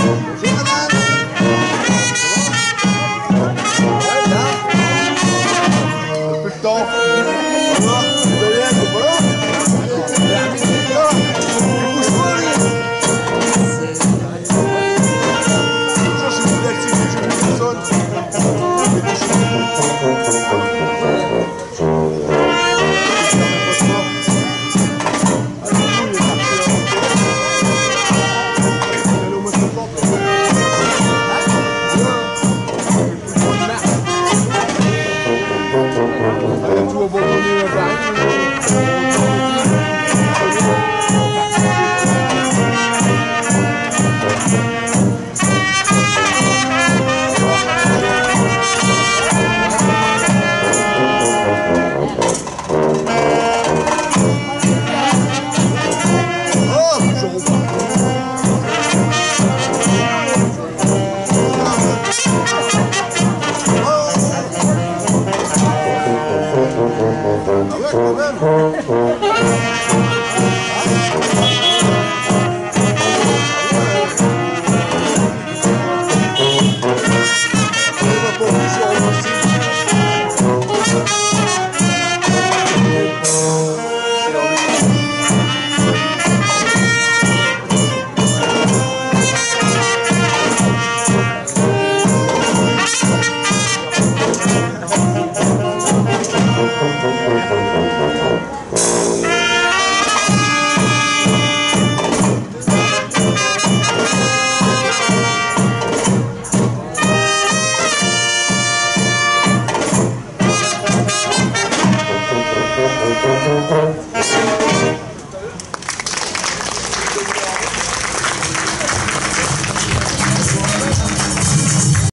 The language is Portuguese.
Joga